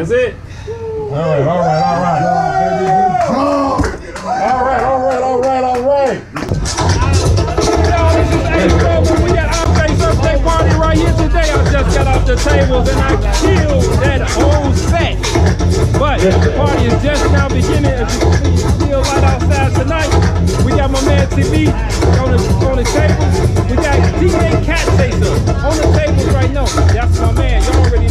That's it. All right, all right, all right. All right, all right, all right, all right. We got our face birthday party right here today. I just got off the tables and I killed that whole set. But the party is just now beginning. If you see still light outside tonight, we got my man TV on the on the tables. We got DJ Cat Chaser on the tables right now. That's my man. Y'all already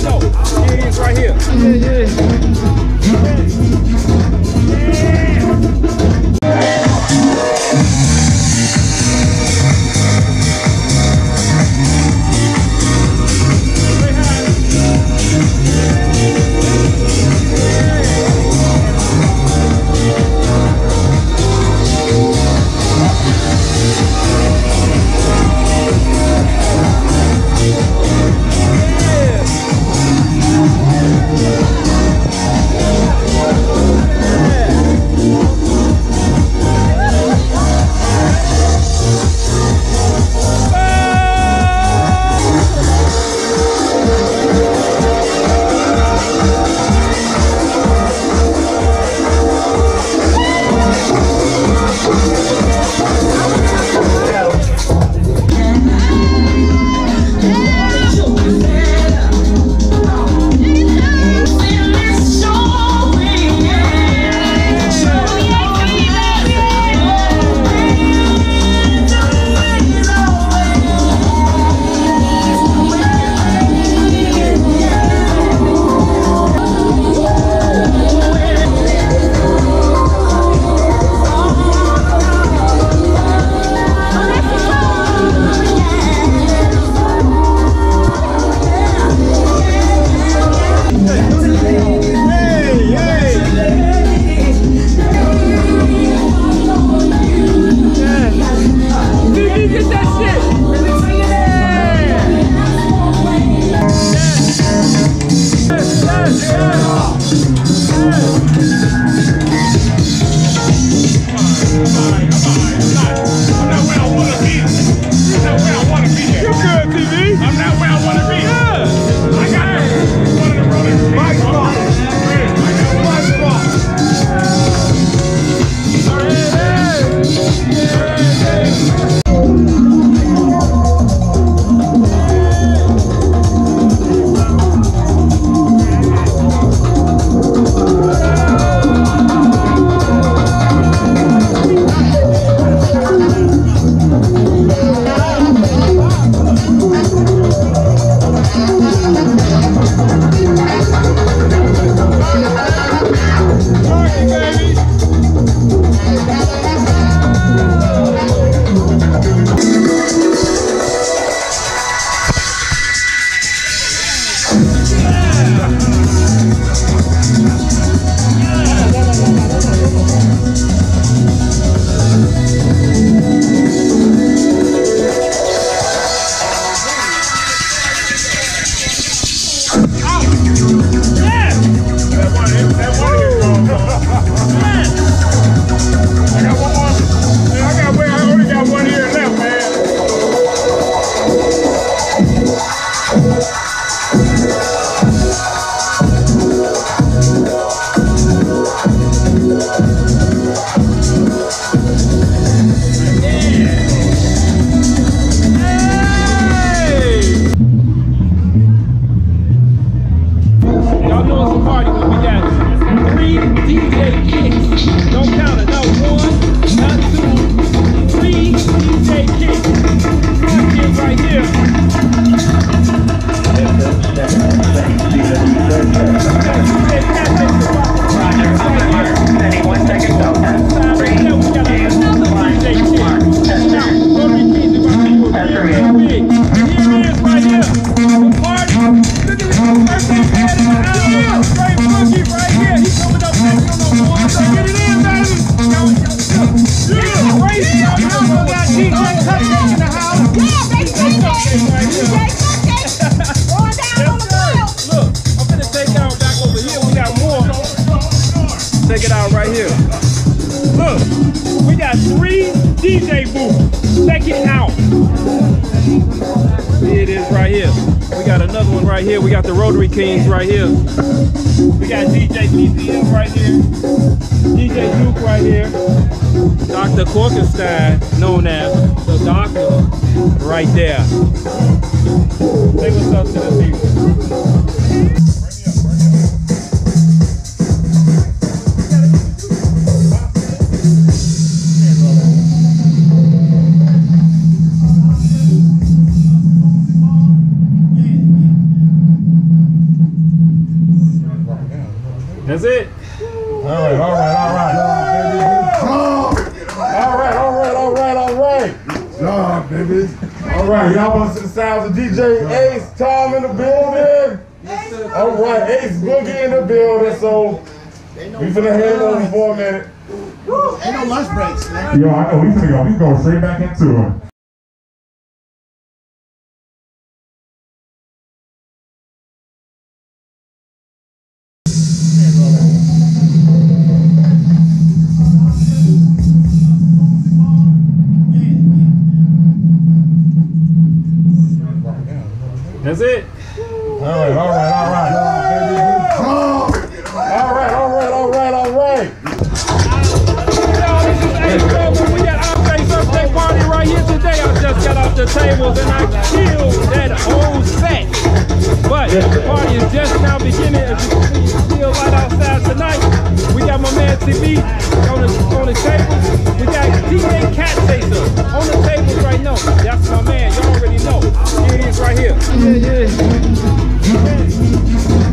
Эй! Right here. We got DJ BCM right here. DJ Duke right here. Dr. Corkenstein, known as the doctor, right there. Say what's up to the people. That's it. All right, all right, all right. Job, all right, all right, all right, all right. Job, baby. All right, y'all want to see the sounds of DJ Ace Tom in the building? All right, Ace Boogie in the building, so we finna hang on for a minute. Ain't no lunch breaks, man. Yo, I know, we finna go, we go straight back into it. The tables and I killed that whole set. But the party is just now beginning. As you still light outside tonight. We got my man TV on the on the tables. We got DJ Cat Chaser on the tables right now. That's my man. Y'all already know. Here he is right here. Yeah, yeah.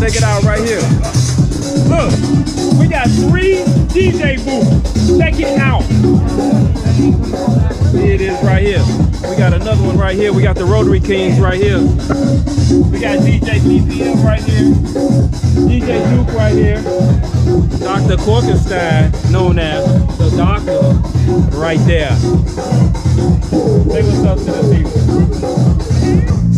Check it out right here. Look, we got three DJ booths. Check it out. Here it is right here. We got another one right here. We got the Rotary Kings right here. We got DJ PPM right here. DJ Duke right here. Dr. Corkenstein, known as the doctor, right there. Say what's up to the people.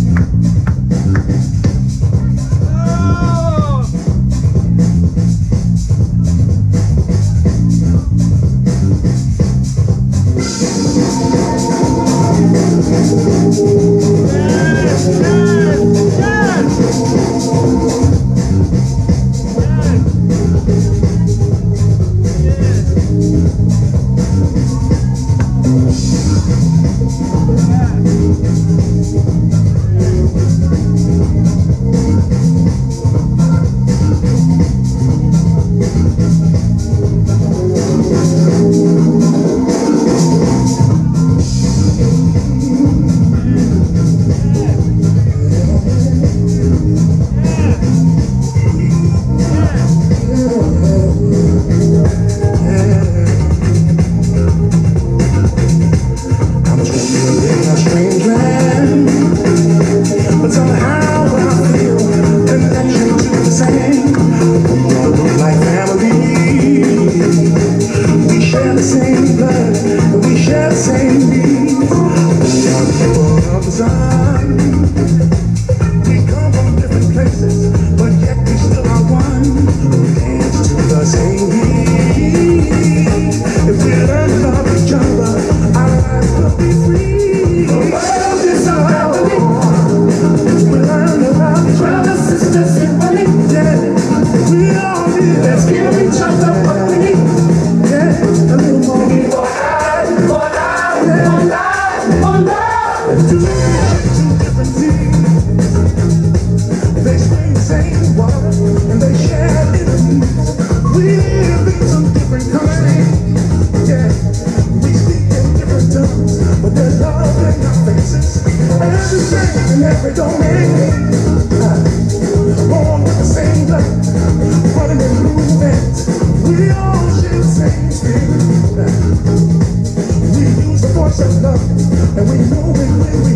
And we're moving,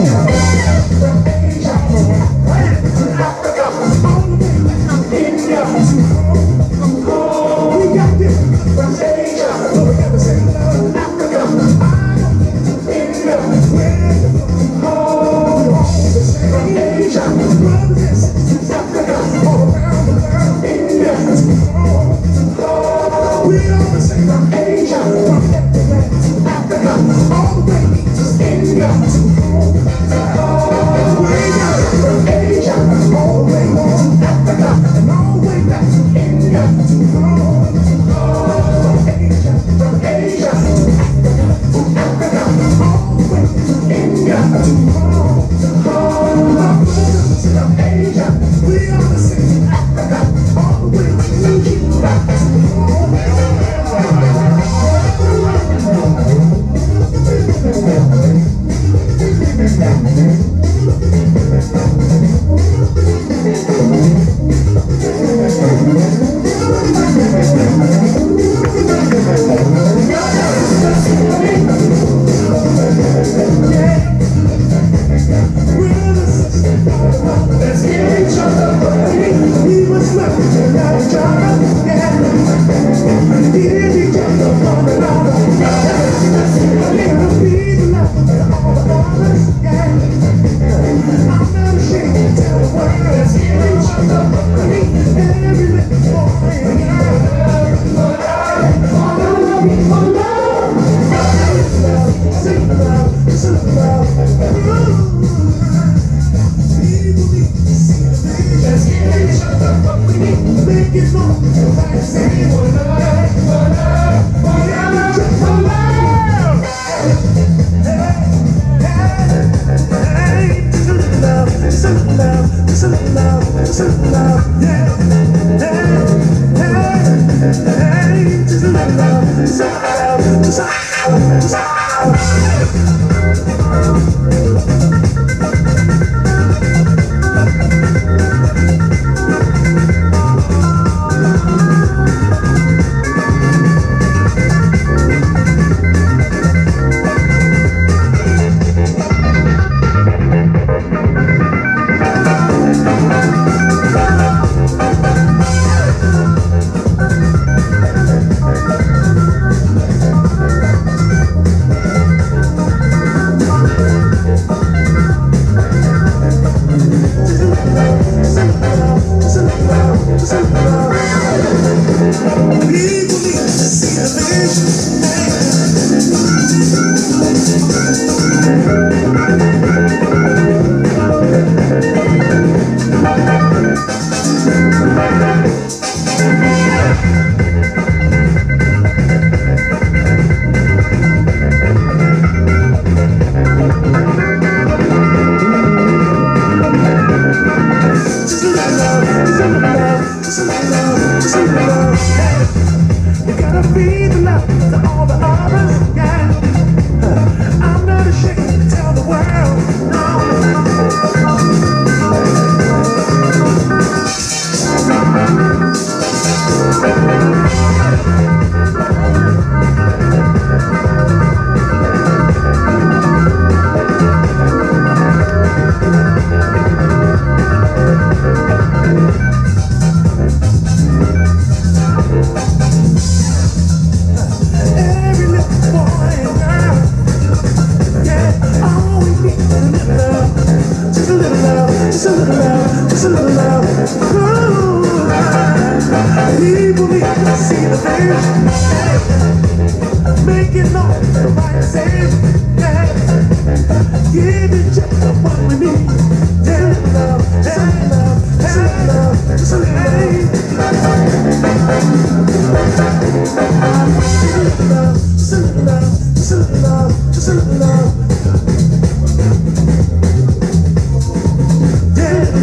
Brasil. Just go.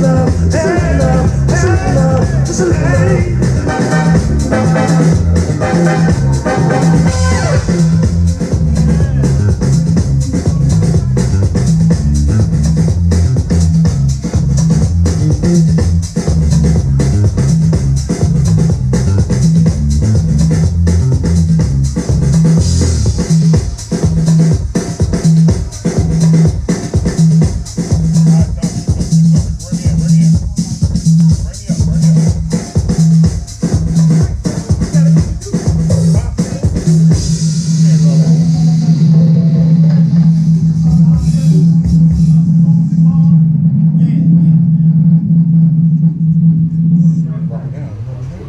love, true love, true love, just a.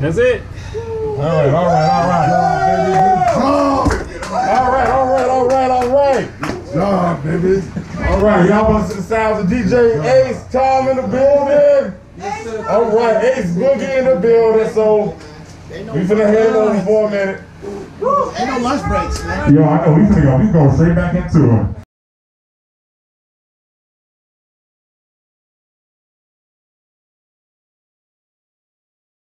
That's it. All right, all right, all right. All right, all right, all right, all right. Job, baby. All right, y'all want to see the sounds of DJ Ace Tom in the building? All right, Ace Boogie in the building. So We finna hang on for a minute. Ain't no lunch breaks, man. Yo, I know we finna go. We going straight back into it.